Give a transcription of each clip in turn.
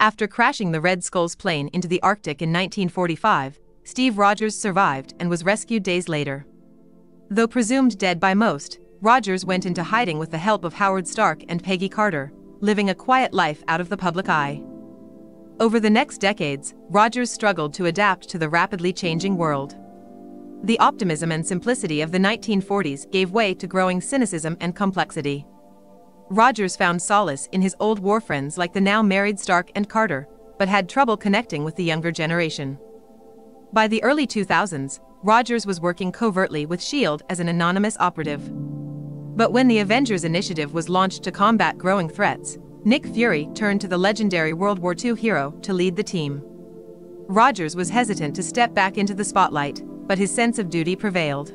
After crashing the Red Skull's plane into the Arctic in 1945, Steve Rogers survived and was rescued days later. Though presumed dead by most, Rogers went into hiding with the help of Howard Stark and Peggy Carter, living a quiet life out of the public eye. Over the next decades, Rogers struggled to adapt to the rapidly changing world. The optimism and simplicity of the 1940s gave way to growing cynicism and complexity. Rogers found solace in his old war friends like the now married Stark and Carter, but had trouble connecting with the younger generation. By the early 2000s, Rogers was working covertly with S.H.I.E.L.D. as an anonymous operative. But when the Avengers Initiative was launched to combat growing threats, Nick Fury turned to the legendary World War II hero to lead the team. Rogers was hesitant to step back into the spotlight, but his sense of duty prevailed.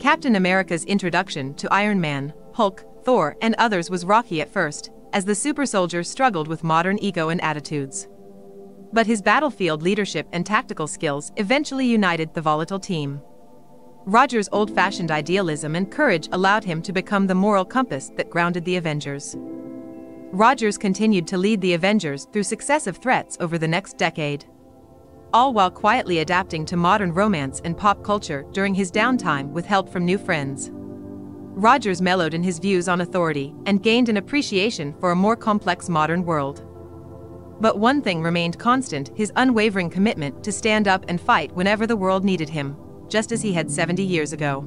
Captain America's introduction to Iron Man, Hulk, Thor, and others was rocky at first, as the super soldier struggled with modern ego and attitudes. But his battlefield leadership and tactical skills eventually united the volatile team. Rogers' old fashioned idealism and courage allowed him to become the moral compass that grounded the Avengers. Rogers continued to lead the Avengers through successive threats over the next decade. All while quietly adapting to modern romance and pop culture during his downtime with help from new friends. Rogers mellowed in his views on authority and gained an appreciation for a more complex modern world. But one thing remained constant his unwavering commitment to stand up and fight whenever the world needed him, just as he had 70 years ago.